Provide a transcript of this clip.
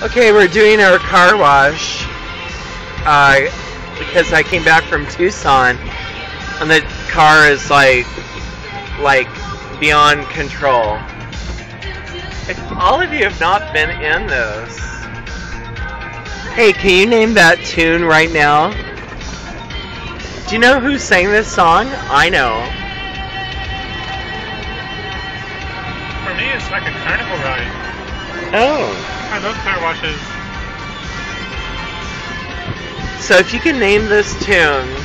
Okay, we're doing our car wash. Uh, because I came back from Tucson, and the car is like, like beyond control. If all of you have not been in those, hey, can you name that tune right now? Do you know who sang this song? I know. For me, it's like a carnival ride. I love car washes. So if you can name this tune,